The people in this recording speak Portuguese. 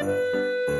Música